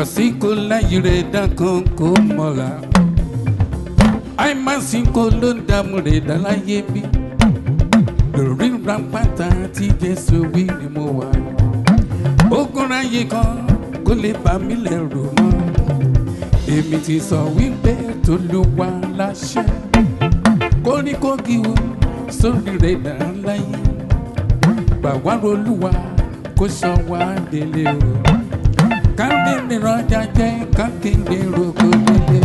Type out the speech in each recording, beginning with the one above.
àsìkòlá yìrè dákan kò mọ̀lá àìmásìkò ló ń dààmú rẹ̀ dáláyé bí lórí rámpátá tí jésù wí ni mo wà ogun ráyè kan kó lè bá mi lẹ́rù mọ́ èmi ti sọ wípé tolúwa láṣẹ kóríkógi o sórí rẹ̀ dáńláyé gbàwárò olúwa kó sọ wá délé o. Kami ni roja jẹ kaki ni roko dede.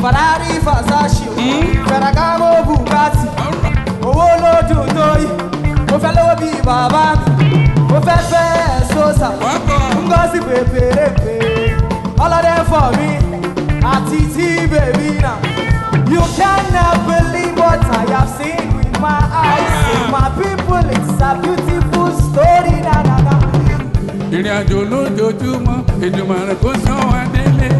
Ferrari Versace hmm? Ferragamo Bugatti owó ló tó yìí mo fẹ́ lówó bíi bàbá mi mo fẹ́ fẹ́ sọ́sà Ngozi pèpèrèpè ọlọ́dẹ fọ̀ mi àti tí bèbí náà you can believe what I have seen with my eyes my people it's a beautiful story ìrìn àjò lójoojúmọ́ ìdùnnú àrùn kò sọ wá délé.